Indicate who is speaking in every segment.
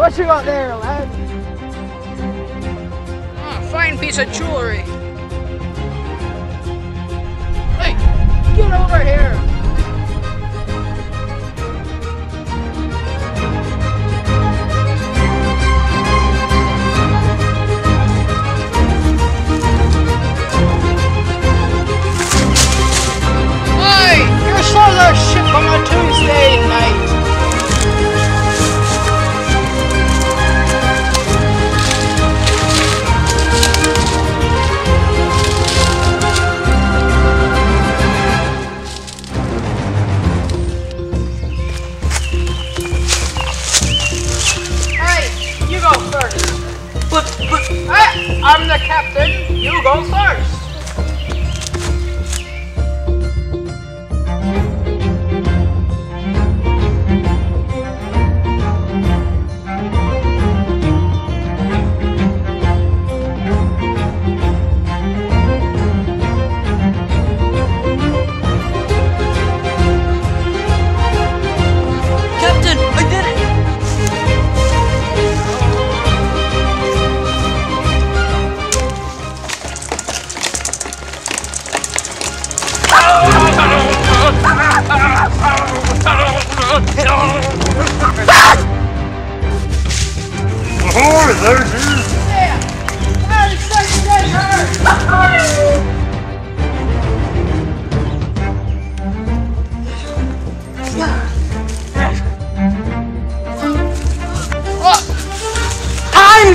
Speaker 1: What you got there, lad?
Speaker 2: Ah, fine piece of jewelry.
Speaker 1: Hey, get over here.
Speaker 2: Captain. You go first.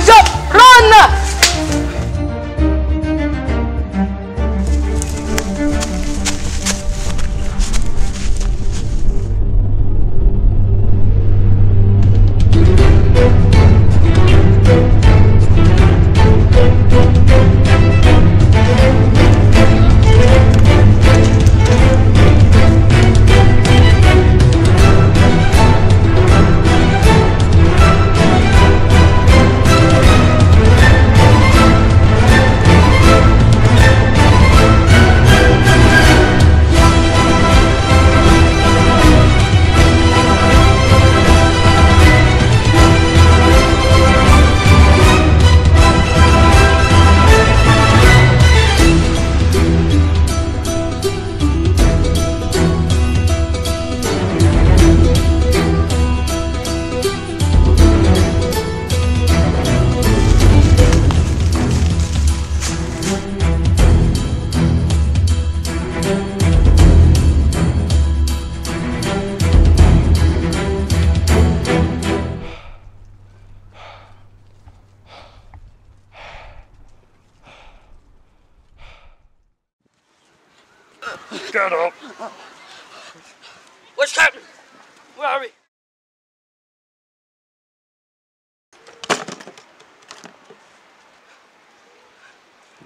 Speaker 1: Up! Run!
Speaker 3: Get up.
Speaker 1: What's happening? Where are we?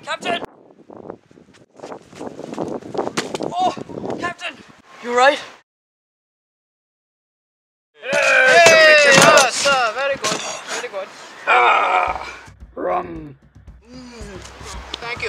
Speaker 1: Captain! Oh, Captain! You right?
Speaker 2: Hey, yes, uh, very good, very good.
Speaker 3: Ah, Rum.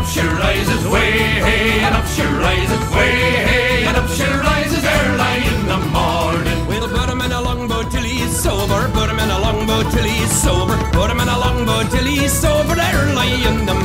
Speaker 4: up she rises, way hey and up she rises, way hey and up she rises early in the morning. We'll put him in a longboat till he's sober, put him in a longboat till he's sober, put him in a longboat till he's sober early in the morning.